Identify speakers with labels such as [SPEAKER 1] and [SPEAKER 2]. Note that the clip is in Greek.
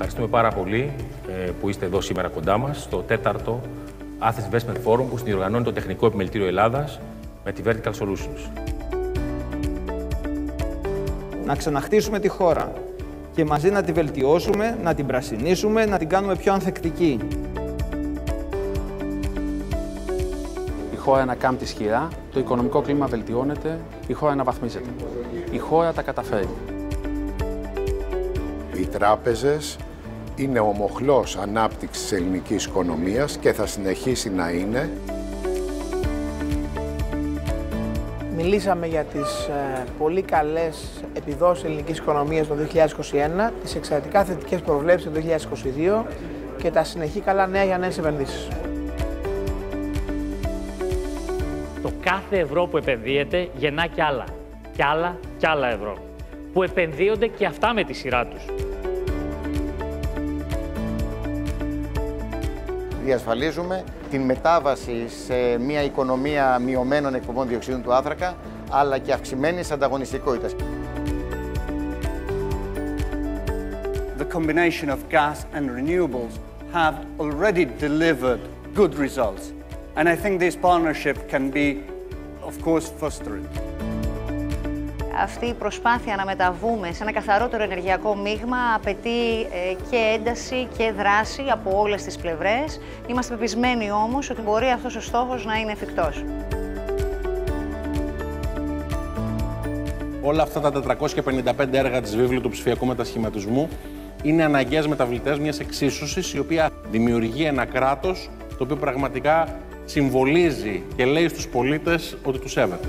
[SPEAKER 1] ευχαριστούμε πάρα πολύ ε, που είστε εδώ σήμερα κοντά μας στο τέταρτο Athens Investment Forum που συνδιοργανώνει το Τεχνικό Επιμελητήριο Ελλάδας με τη Vertical Solutions.
[SPEAKER 2] Να ξαναχτίσουμε τη χώρα και μαζί να τη βελτιώσουμε, να την πρασινίσουμε, να την κάνουμε πιο ανθεκτική.
[SPEAKER 3] Η χώρα ανακάμπτει ισχυρά, το οικονομικό κλίμα βελτιώνεται, η χώρα αναβαθμίζεται. Η χώρα τα καταφέρει.
[SPEAKER 4] Οι τράπεζες είναι ο μοχλός ανάπτυξης της ελληνικής οικονομίας και θα συνεχίσει να είναι.
[SPEAKER 5] Μιλήσαμε για τις ε, πολύ καλές επιδόσεις ελληνικής οικονομίας το 2021, τις εξαιρετικά θετικές προβλέψεις το 2022 και τα συνεχή καλά νέα για νέες επενδύσεις.
[SPEAKER 6] Το κάθε ευρώ που επενδύεται γεννά κι άλλα, κι άλλα, κι άλλα ευρώ, που επενδύονται και αυτά με τη σειρά τους.
[SPEAKER 7] Διασφαλίζουμε την μετάβαση σε μια οικονομία μειωμένων εκπομπών διοξιδίου του άνθρακα, αλλά και αυξημένη ανταγωνιστικότητα.
[SPEAKER 8] The combination of gas and renewables have already delivered good results. And I think this partnership can be, of course, fostered
[SPEAKER 9] αυτή η προσπάθεια να μεταβούμε σε ένα καθαρότερο ενεργειακό μείγμα απαιτεί ε, και ένταση και δράση από όλες τις πλευρές. Είμαστε πεπισμένοι όμως ότι μπορεί αυτός ο στόχος να είναι εφικτός.
[SPEAKER 10] Όλα αυτά τα 455 έργα της βίβλου του ψηφιακού μετασχηματισμού είναι αναγκαίες μεταβλητές μιας εξίσωσης η οποία δημιουργεί ένα κράτος το οποίο πραγματικά συμβολίζει και λέει στους πολίτες ότι τους σέβεται.